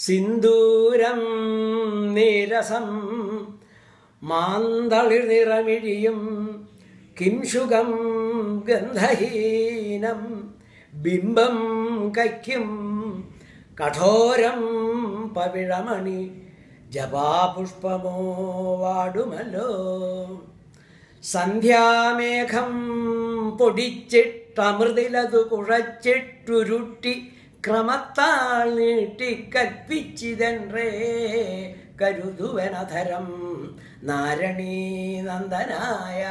സിന്ദൂരം നീരസം മാന്തളിർ നിറമിഴിയും കിംശുകം ഗന്ധഹീനം ബിംബം കയ്ക്കും കഠോരം പവിഴമണി ജപാപുഷ്പമോ വാടുമല്ലോ സന്ധ്യാമേഘം പൊടിച്ചിട്ടമൃതിലതു കുഴച്ചിട്ടുരുട്ടി ക്രമത്താൽ നീട്ടി കരുതുവനധരം നാരണീ നന്ദനായ